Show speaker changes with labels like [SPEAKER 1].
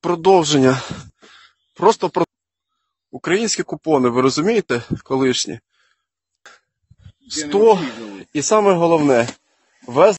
[SPEAKER 1] продовження. Просто про українські купони, ви розумієте, колишні? 100 і саме головне, вез